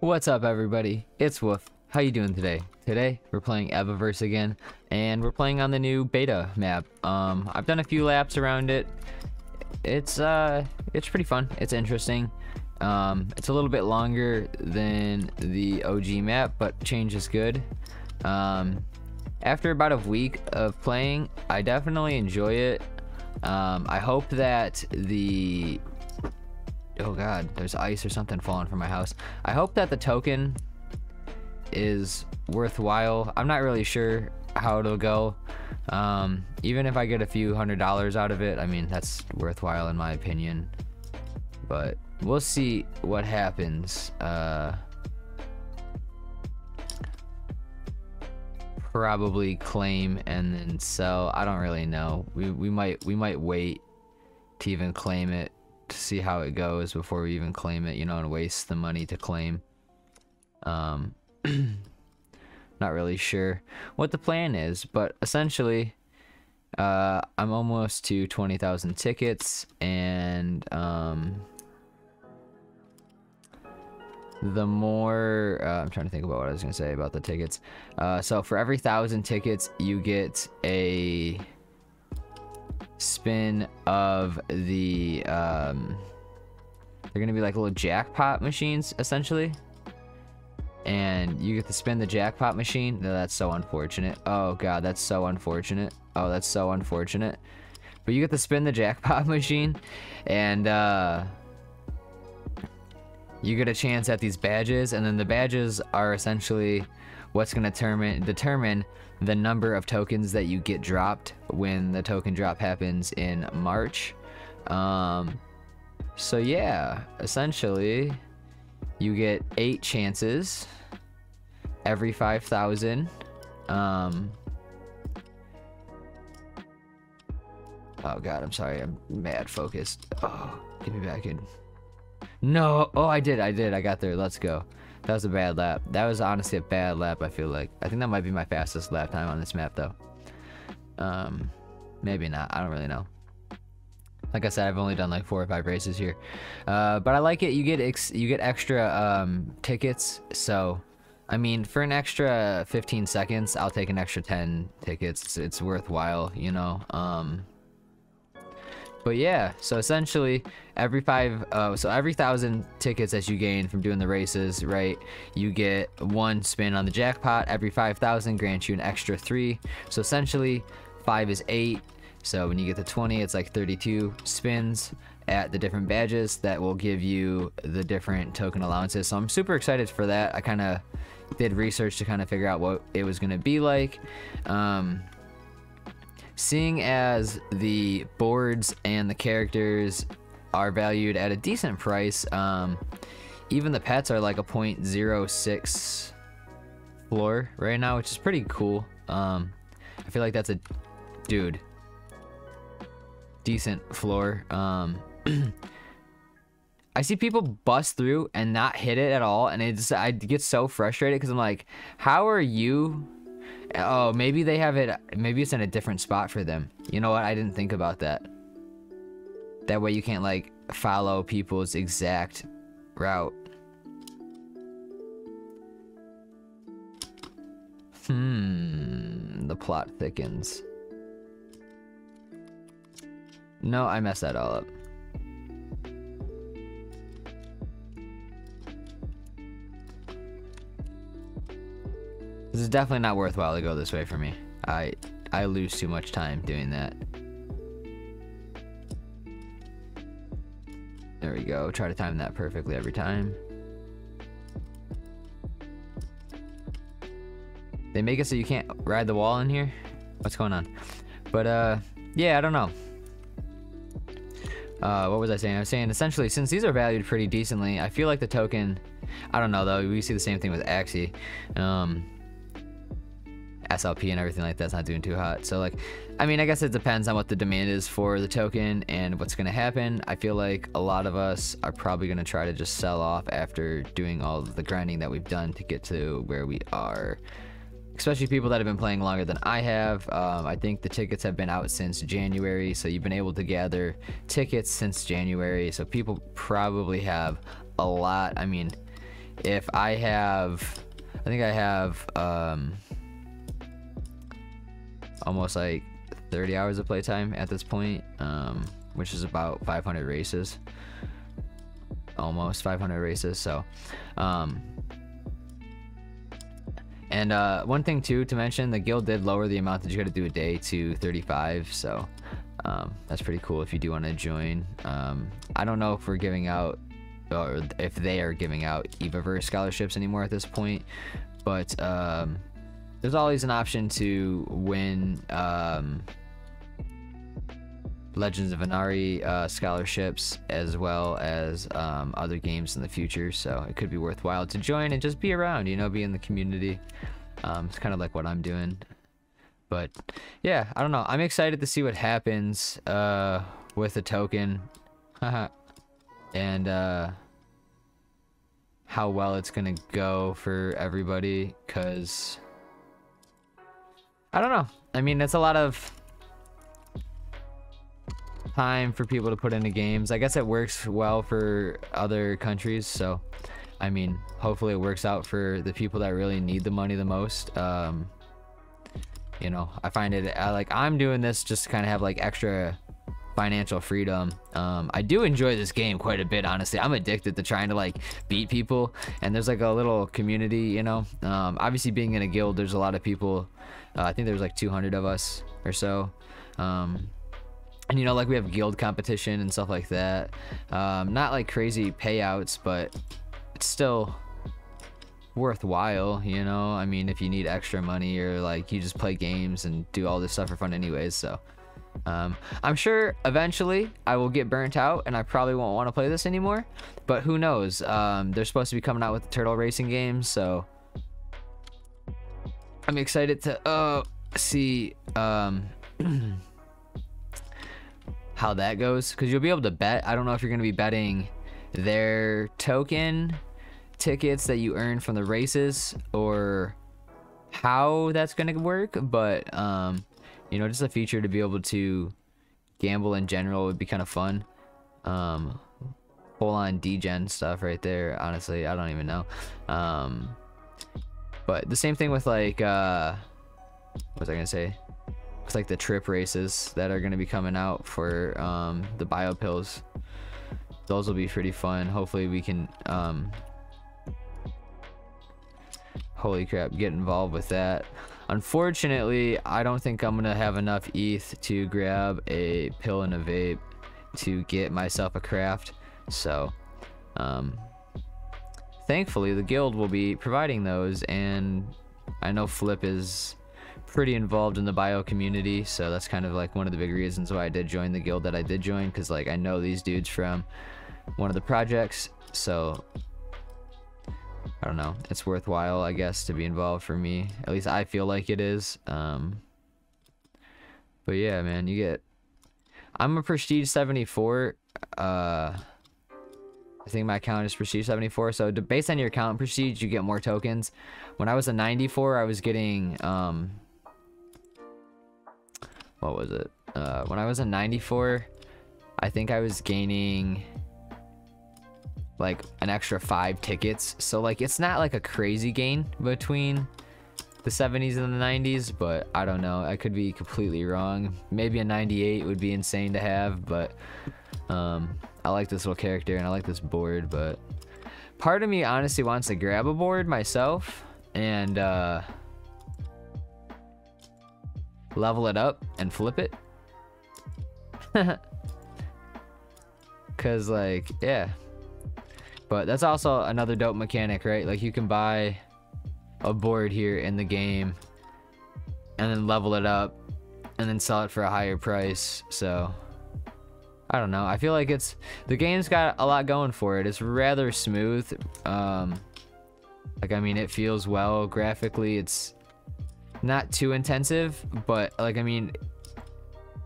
What's up everybody? It's Wolf. How you doing today? Today we're playing Evaverse again and we're playing on the new beta map. Um I've done a few laps around it. It's uh it's pretty fun. It's interesting. Um it's a little bit longer than the OG map, but change is good. Um after about a week of playing, I definitely enjoy it. Um I hope that the oh god, there's ice or something falling from my house. I hope that the token is worthwhile. I'm not really sure how it'll go. Um, even if I get a few hundred dollars out of it, I mean, that's worthwhile in my opinion. But we'll see what happens. Uh, probably claim and then sell. I don't really know. We, we might we might wait to even claim it to see how it goes before we even claim it, you know, and waste the money to claim. Um, not really sure what the plan is, but essentially, uh, I'm almost to 20,000 tickets, and um, the more uh, I'm trying to think about what I was gonna say about the tickets. Uh, so for every thousand tickets, you get a spin of the um they're gonna be like little jackpot machines essentially. And you get to spin the jackpot machine. No, that's so unfortunate. Oh god that's so unfortunate. Oh that's so unfortunate. But you get to spin the jackpot machine and uh you get a chance at these badges and then the badges are essentially what's going to determine determine the number of tokens that you get dropped when the token drop happens in March. Um, so yeah, essentially, you get eight chances every 5,000. Um, oh god, I'm sorry, I'm mad focused. Oh, get me back in. No, oh I did, I did, I got there, let's go. That was a bad lap. That was honestly a bad lap, I feel like. I think that might be my fastest lap time on this map, though. Um, maybe not. I don't really know. Like I said, I've only done like four or five races here. Uh, but I like it. You get ex you get extra um, tickets. So, I mean, for an extra 15 seconds, I'll take an extra 10 tickets. It's, it's worthwhile, you know. Um, but yeah, so essentially every five, uh, so every thousand tickets that you gain from doing the races, right, you get one spin on the jackpot. Every 5,000 grants you an extra three. So essentially five is eight. So when you get to 20, it's like 32 spins at the different badges that will give you the different token allowances. So I'm super excited for that. I kind of did research to kind of figure out what it was going to be like. Um, seeing as the boards and the characters are valued at a decent price, um, even the pets are like a 0.06 floor right now, which is pretty cool. Um, I feel like that's a dude decent floor. Um, I see people bust through and not hit it at all, and it's I get so frustrated because I'm like, how are you Oh, maybe they have it, maybe it's in a different spot for them. You know what, I didn't think about that. That way you can't like follow people's exact route. Hmm, the plot thickens. No, I messed that all up. This is definitely not worthwhile to go this way for me. I I lose too much time doing that. There we go. Try to time that perfectly every time. They make it so you can't ride the wall in here? What's going on? But, uh, yeah, I don't know. Uh, what was I saying? I was saying, essentially, since these are valued pretty decently, I feel like the token... I don't know, though. We see the same thing with Axie. Um, SLP and everything like that's not doing too hot. So like, I mean, I guess it depends on what the demand is for the token and what's going to happen. I feel like a lot of us are probably going to try to just sell off after doing all the grinding that we've done to get to where we are. Especially people that have been playing longer than I have. Um, I think the tickets have been out since January, so you've been able to gather tickets since January. So people probably have a lot. I mean, if I have, I think I have um, almost like 30 hours of playtime at this point, um, which is about 500 races, almost 500 races. So, um, and uh, one thing too to mention, the guild did lower the amount that you got to do a day to 35. So um, that's pretty cool if you do want to join. Um, I don't know if we're giving out or if they are giving out Evaverse scholarships anymore at this point, but um, there's always an option to win um, Legends of Venari uh, scholarships as well as um, other games in the future. So it could be worthwhile to join and just be around, you know, be in the community. Um, it's kind of like what I'm doing. But yeah, I don't know. I'm excited to see what happens uh, with the token. and uh, how well it's going to go for everybody. Because I don't know. I mean, it's a lot of time for people to put into games. I guess it works well for other countries, so I mean, hopefully it works out for the people that really need the money the most. Um, you know, I find it I, like I'm doing this just to kind of have like extra financial freedom. Um, I do enjoy this game quite a bit, honestly. I'm addicted to trying to like beat people, and there's like a little community, you know. Um, obviously, being in a guild, there's a lot of people. Uh, I think there's like 200 of us or so. Um, and you know like we have guild competition and stuff like that um, not like crazy payouts but it's still worthwhile you know i mean if you need extra money or like you just play games and do all this stuff for fun anyways so um, i'm sure eventually i will get burnt out and i probably won't want to play this anymore but who knows um, they're supposed to be coming out with the turtle racing game, so i'm excited to uh, see um, how that goes because you'll be able to bet. I don't know if you're going to be betting their token tickets that you earn from the races or how that's going to work, but um, you know, just a feature to be able to gamble in general would be kind of fun. Um, full on degen stuff right there. Honestly, I don't even know. Um, but the same thing with like, uh, what was I gonna say? It's like the trip races that are to be coming out for um, the BYOPills. Those will be pretty fun. Hopefully we can, um, holy crap, get involved with that. Unfortunately, I don't think I'm going to have enough ETH to grab a pill and a vape to get myself a craft. So, um, thankfully the guild will be providing those and I know Flip is pretty involved in the bio community so that's kind of like one of the big reasons why I did join the guild that I did join because like I know these dudes from one of the projects so I don't know. It's worthwhile I guess to be involved for me. At least I feel like it is um but yeah man you get I'm a prestige 74 uh I think my account is prestige 74 so to, based on your account prestige you get more tokens. When I was a 94 I was getting um what was it? Uh, when I was a 94, I think I was gaining like an extra five tickets. So like it's not like a crazy gain between the 70s and the 90s, but I don't know. I could be completely wrong. Maybe a 98 would be insane to have, but um, I like this little character and I like this board, but part of me honestly wants to grab a board myself and uh, level it up and flip it. Cause like, yeah. But that's also another dope mechanic, right? Like you can buy a board here in the game and then level it up and then sell it for a higher price. So I don't know. I feel like it's the game's got a lot going for it. It's rather smooth. Um like I mean it feels well graphically. It's not too intensive, but like I mean,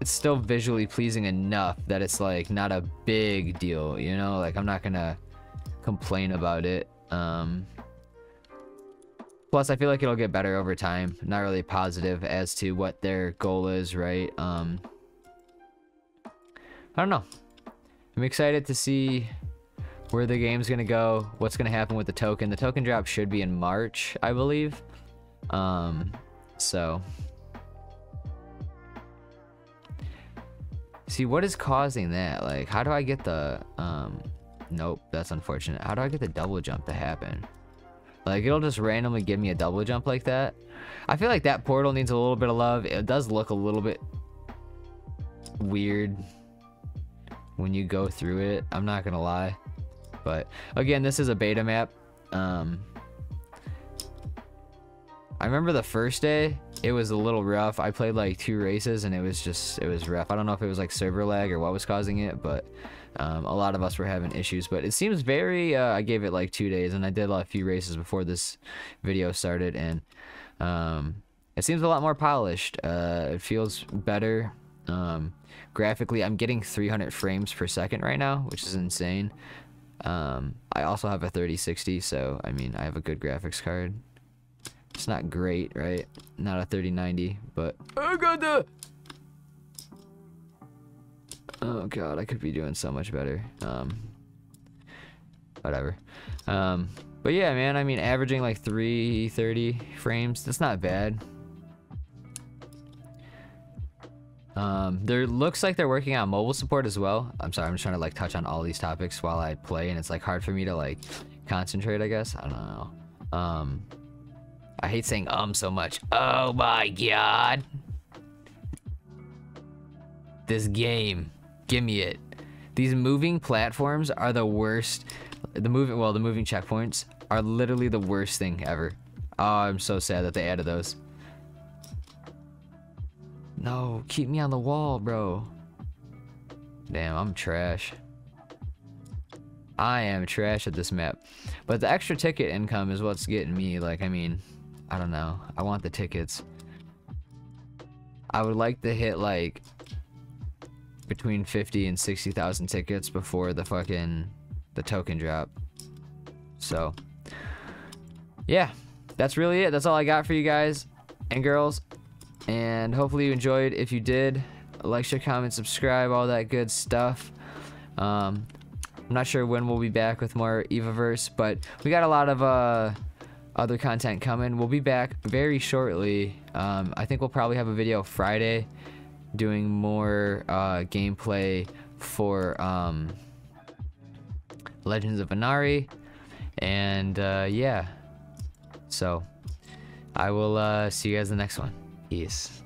it's still visually pleasing enough that it's like not a big deal, you know? Like I'm not gonna complain about it. Um, plus, I feel like it'll get better over time. Not really positive as to what their goal is, right? Um, I don't know. I'm excited to see where the game's gonna go, what's gonna happen with the token. The token drop should be in March, I believe. Um, so. See, what is causing that? Like, how do I get the, um, nope, that's unfortunate. How do I get the double jump to happen? Like, it'll just randomly give me a double jump like that. I feel like that portal needs a little bit of love. It does look a little bit weird when you go through it. I'm not gonna lie. But again, this is a beta map. Um, I remember the first day, it was a little rough. I played like two races and it was just, it was rough. I don't know if it was like server lag or what was causing it, but um, a lot of us were having issues. But it seems very, uh, I gave it like two days and I did a few races before this video started and um, it seems a lot more polished. Uh, it feels better. Um, graphically, I'm getting 300 frames per second right now, which is insane. Um, I also have a 3060, so I mean, I have a good graphics card. It's not great, right? Not a 3090, but I got the. Oh god, I could be doing so much better. Um, whatever. Um, but yeah, man, I mean, averaging like 330 frames, that's not bad. Um, there looks like they're working on mobile support as well. I'm sorry, I'm just trying to like touch on all these topics while I play, and it's like hard for me to like concentrate. I guess I don't know. Um, I hate saying um so much. Oh my god, this game, give me it. These moving platforms are the worst. The moving, well, the moving checkpoints are literally the worst thing ever. Oh, I'm so sad that they added those. No, keep me on the wall, bro. Damn, I'm trash. I am trash at this map. But the extra ticket income is what's getting me. Like, I mean, I don't know. I want the tickets. I would like to hit, like, between 50 and 60,000 tickets before the fucking, the token drop. So, yeah. That's really it. That's all I got for you guys and girls. And hopefully you enjoyed. If you did, like, share, comment, subscribe, all that good stuff. Um, I'm not sure when we'll be back with more Evaverse, but we got a lot of uh, other content coming. We'll be back very shortly. Um, I think we'll probably have a video Friday doing more uh, gameplay for um, Legends of Venari. And uh, yeah, so I will uh, see you guys in the next one. Peace.